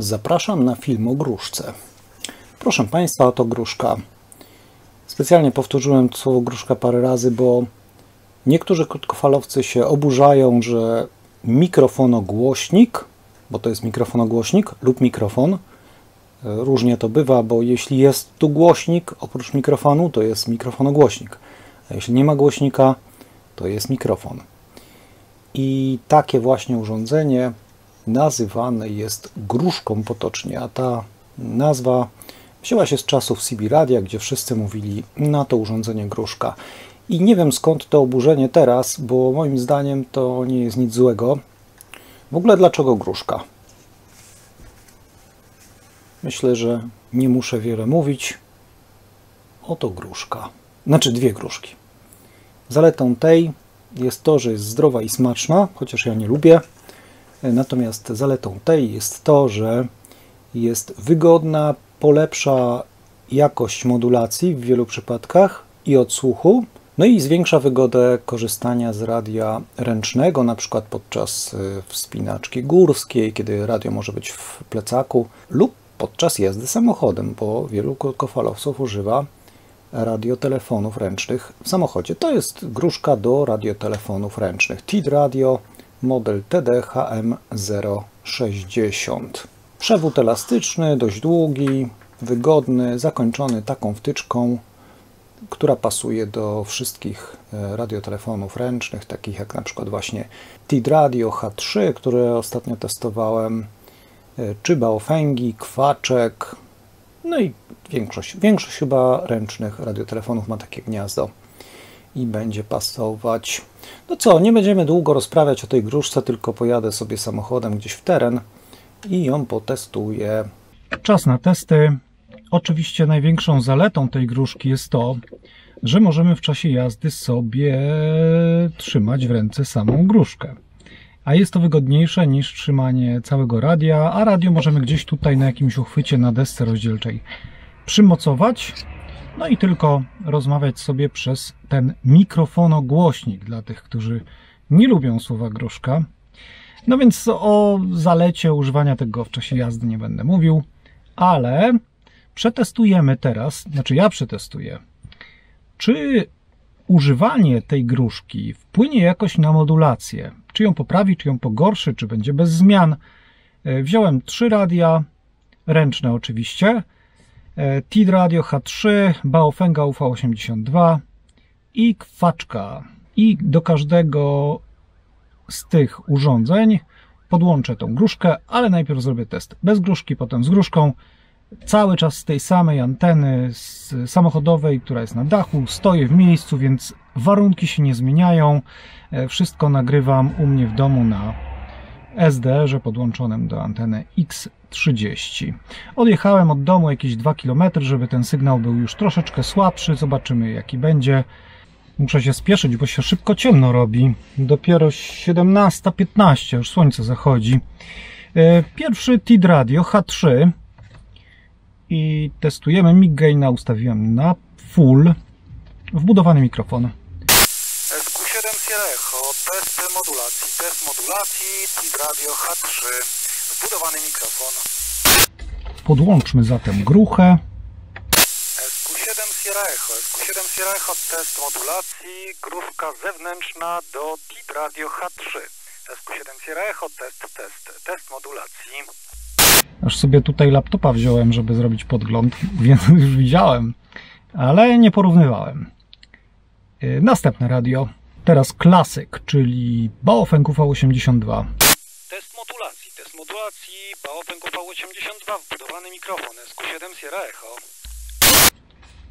Zapraszam na film o gruszce. Proszę Państwa, to gruszka. Specjalnie powtórzyłem słowo gruszka parę razy, bo niektórzy krótkofalowcy się oburzają, że mikrofonogłośnik, bo to jest mikrofonogłośnik lub mikrofon, różnie to bywa, bo jeśli jest tu głośnik oprócz mikrofonu, to jest mikrofonogłośnik, a jeśli nie ma głośnika, to jest mikrofon. I takie właśnie urządzenie nazywane jest gruszką potocznie, a ta nazwa wzięła się z czasów CB Radia, gdzie wszyscy mówili na to urządzenie gruszka. I nie wiem skąd to oburzenie teraz, bo moim zdaniem to nie jest nic złego. W ogóle dlaczego gruszka? Myślę, że nie muszę wiele mówić. Oto gruszka. Znaczy dwie gruszki. Zaletą tej jest to, że jest zdrowa i smaczna, chociaż ja nie lubię. Natomiast zaletą tej jest to, że jest wygodna, polepsza jakość modulacji w wielu przypadkach i odsłuchu, no i zwiększa wygodę korzystania z radia ręcznego, na przykład podczas y, wspinaczki górskiej, kiedy radio może być w plecaku, lub podczas jazdy samochodem, bo wielu krótkofalowców używa radiotelefonów ręcznych w samochodzie. To jest gruszka do radiotelefonów ręcznych. TID Radio model TDHM060. Przewód elastyczny, dość długi, wygodny, zakończony taką wtyczką, która pasuje do wszystkich e, radiotelefonów ręcznych, takich jak na przykład właśnie TID Radio H3, które ostatnio testowałem, e, czy Baofengi, Kwaczek, no i większość, większość chyba ręcznych radiotelefonów ma takie gniazdo i będzie pasować. No co, nie będziemy długo rozprawiać o tej gruszce, tylko pojadę sobie samochodem gdzieś w teren i ją potestuję. Czas na testy. Oczywiście największą zaletą tej gruszki jest to, że możemy w czasie jazdy sobie trzymać w ręce samą gruszkę. A jest to wygodniejsze niż trzymanie całego radia, a radio możemy gdzieś tutaj na jakimś uchwycie na desce rozdzielczej przymocować no i tylko rozmawiać sobie przez ten mikrofonogłośnik dla tych, którzy nie lubią słowa gruszka. No więc o zalecie używania tego w czasie jazdy nie będę mówił, ale przetestujemy teraz, znaczy ja przetestuję, czy używanie tej gruszki wpłynie jakoś na modulację, czy ją poprawi, czy ją pogorszy, czy będzie bez zmian. E, wziąłem trzy radia, ręczne oczywiście, TID Radio H3, Baofenga UV82 i kwaczka. I do każdego z tych urządzeń podłączę tą gruszkę, ale najpierw zrobię test bez gruszki, potem z gruszką. Cały czas z tej samej anteny samochodowej, która jest na dachu, stoję w miejscu, więc warunki się nie zmieniają. E, wszystko nagrywam u mnie w domu na SDR podłączonym do anteny X30. Odjechałem od domu jakieś 2 km, żeby ten sygnał był już troszeczkę słabszy. Zobaczymy jaki będzie. Muszę się spieszyć, bo się szybko ciemno robi. Dopiero 17.15, już słońce zachodzi. E, pierwszy TID Radio H3 i testujemy. Mig gaina ustawiłem na full. Wbudowany mikrofon. Test modulacji, test modulacji, TID Radio H3, wbudowany mikrofon. Podłączmy zatem gruchę. SQ7 Sierra Echo, SQ7 Sierra Echo, test modulacji, gruszka zewnętrzna do TID Radio H3. SQ7 Sierra Echo, test, test, test modulacji. Aż sobie tutaj laptopa wziąłem, żeby zrobić podgląd, więc już widziałem, ale nie porównywałem. Y, następne radio. Teraz klasyk, czyli Baofeng UV82. Test modulacji, test modulacji, Baofeng UV82, wbudowany mikrofon SQ7 Sierra Echo.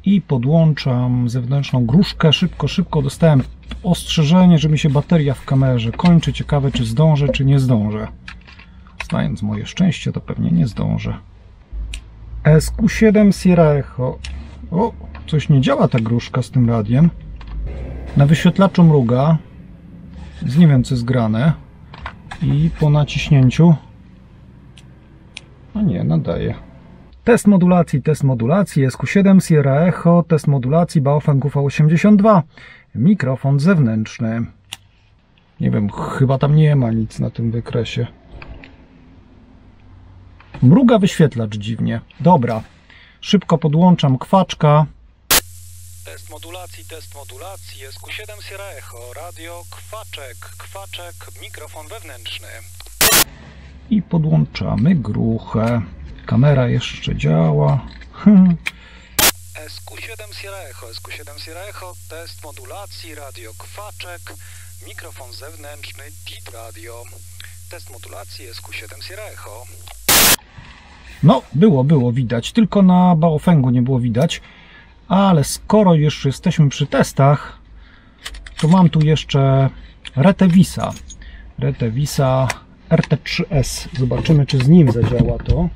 I podłączam zewnętrzną gruszkę. Szybko, szybko dostałem ostrzeżenie, że mi się bateria w kamerze kończy. Ciekawe, czy zdążę, czy nie zdążę. Znając moje szczęście, to pewnie nie zdążę. SQ7 Sierra Echo. O, coś nie działa ta gruszka z tym radiem. Na wyświetlaczu mruga. Z nie wiem co jest grane. I po naciśnięciu. A nie, nadaje. Test modulacji, test modulacji SQ7 Sierra Echo, test modulacji Baofeng UV82. Mikrofon zewnętrzny. Nie wiem, chyba tam nie ma nic na tym wykresie. Mruga wyświetlacz dziwnie. Dobra. Szybko podłączam kwaczka. Test modulacji, test modulacji, SQ7 Sierra Echo, radio, kwaczek, kwaczek, mikrofon wewnętrzny. i podłączamy gruchę. Kamera jeszcze działa. Hmm. SQ7 Sierra Echo, SQ7 Sierra Echo, test modulacji, radio, kwaczek, mikrofon zewnętrzny, DIT radio. Test modulacji, SQ7 Sierra Echo. No, było, było widać, tylko na Baofengu nie było widać. Ale skoro już jesteśmy przy testach, to mam tu jeszcze Retevisa. Retevisa RT3S. Zobaczymy, czy z nim zadziała to.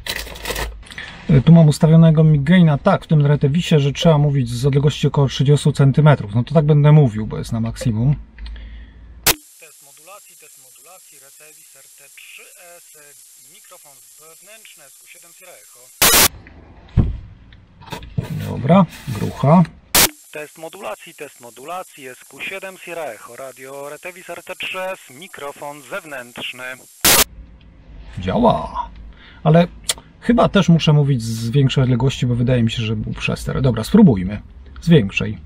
E, Tu mam ustawionego migaina tak w tym Retevisie, że trzeba mówić z odległości około 30 cm. No to tak będę mówił, bo jest na maksimum. Test modulacji, test modulacji, Retevis RT3S, mikrofon wewnętrzny, SQ7 Sierra Echo. Dobra, grucha. Test modulacji, test modulacji, SQ7 Sierra Echo, radio Retevis RT3S, mikrofon zewnętrzny. Działa. Ale chyba też muszę mówić z większej odległości, bo wydaje mi się, że był przester. Dobra, spróbujmy. Z większej.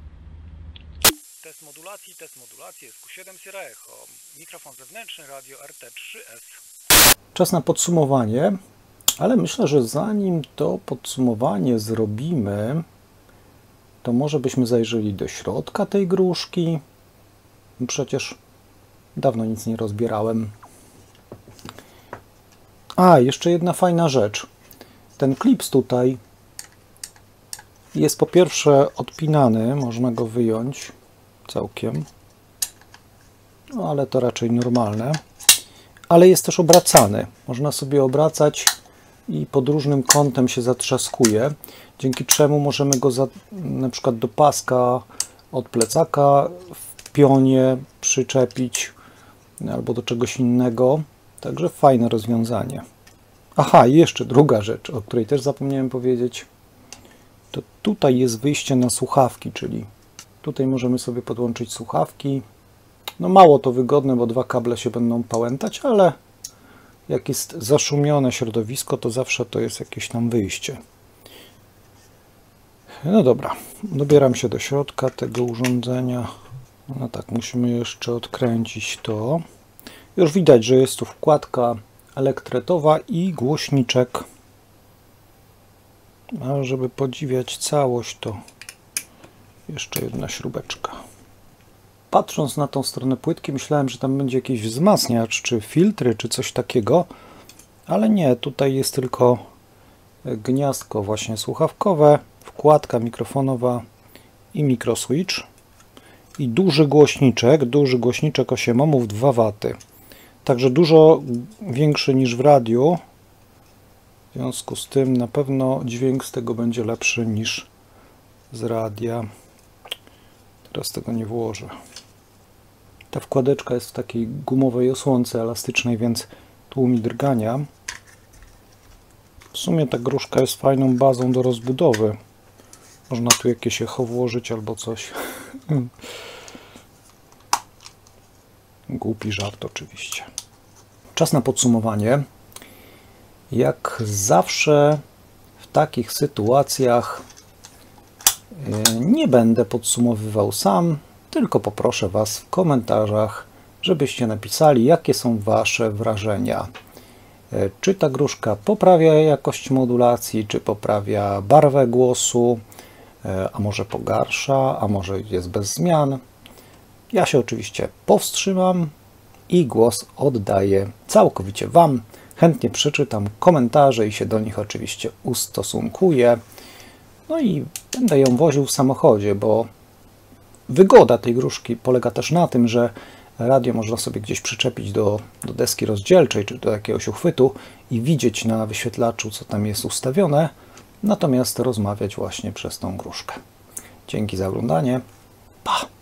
Test modulacji, test modulacji, SQ7 Sierra Echo, mikrofon zewnętrzny, radio RT3S. Czas na podsumowanie, ale myślę, że zanim to podsumowanie zrobimy, to może byśmy zajrzeli do środka tej gruszki. Przecież dawno nic nie rozbierałem. A, jeszcze jedna fajna rzecz. Ten klips tutaj jest po pierwsze odpinany, można go wyjąć całkiem. No, ale to raczej normalne ale jest też obracany. Można sobie obracać i pod różnym kątem się zatrzaskuje, dzięki czemu możemy go za, na przykład do paska od plecaka w pionie przyczepić albo do czegoś innego. Także fajne rozwiązanie. Aha, i jeszcze druga rzecz, o której też zapomniałem powiedzieć. To tutaj jest wyjście na słuchawki, czyli tutaj możemy sobie podłączyć słuchawki, no mało to wygodne, bo dwa kable się będą pałętać, ale jak jest zaszumione środowisko, to zawsze to jest jakieś tam wyjście. No dobra, dobieram się do środka tego urządzenia. No tak, musimy jeszcze odkręcić to. Już widać, że jest tu wkładka elektretowa i głośniczek. A żeby podziwiać całość, to jeszcze jedna śrubeczka patrząc na tą stronę płytki, myślałem, że tam będzie jakiś wzmacniacz, czy filtry, czy coś takiego, ale nie, tutaj jest tylko gniazdko właśnie słuchawkowe, wkładka mikrofonowa i mikroswitch i duży głośniczek, duży głośniczek 8 ohmów 2 W. Także dużo większy niż w radiu. W związku z tym na pewno dźwięk z tego będzie lepszy niż z radia. Teraz tego nie włożę. Ta wkładeczka jest w takiej gumowej osłonce elastycznej, więc tłumi drgania. W sumie ta gruszka jest fajną bazą do rozbudowy. Można tu jakieś echo włożyć albo coś. Głupi żart oczywiście. Czas na podsumowanie. Jak zawsze w takich sytuacjach e, nie będę podsumowywał sam, tylko poproszę Was w komentarzach, żebyście napisali, jakie są Wasze wrażenia. E, Czy ta gruszka poprawia jakość modulacji, czy poprawia barwę głosu, e, a może pogarsza, a może jest bez zmian. Ja się oczywiście powstrzymam i głos oddaję całkowicie Wam. Chętnie przeczytam komentarze i się do nich oczywiście ustosunkuję. No i będę ją woził w samochodzie, bo wygoda tej gruszki polega też na tym, że radio można sobie gdzieś przyczepić do, do deski rozdzielczej czy do jakiegoś uchwytu i widzieć na wyświetlaczu, co tam jest ustawione, natomiast rozmawiać właśnie przez tą gruszkę. Dzięki za oglądanie. Pa!